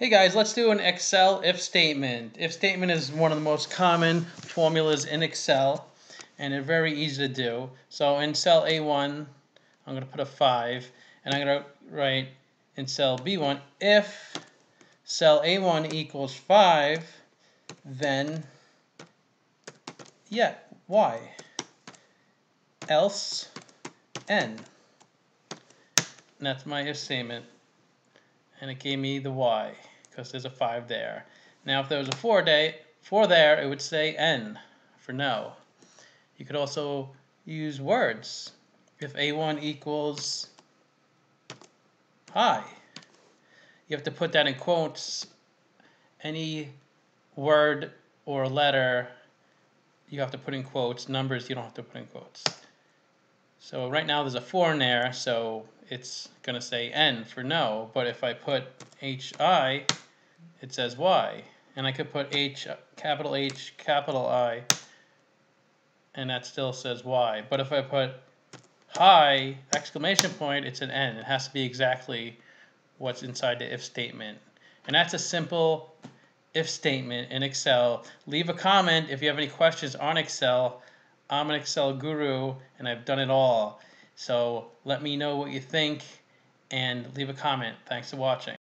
Hey guys, let's do an Excel if statement. If statement is one of the most common formulas in Excel and they're very easy to do. So in cell A1, I'm going to put a 5 and I'm going to write in cell B1, if cell A1 equals 5, then yeah, Y. Else N. And that's my if statement. And it gave me the Y because there's a 5 there. Now if there was a 4 day, 4 there, it would say N for no. You could also use words. If A1 equals hi, you have to put that in quotes. Any word or letter you have to put in quotes. Numbers you don't have to put in quotes. So right now there's a 4 in there, so it's going to say N for no. But if I put HI, it says Y. And I could put H, capital H, capital I, and that still says Y. But if I put hi, exclamation point, it's an N. It has to be exactly what's inside the if statement. And that's a simple if statement in Excel. Leave a comment if you have any questions on Excel. I'm an Excel guru and I've done it all. So let me know what you think and leave a comment. Thanks for watching.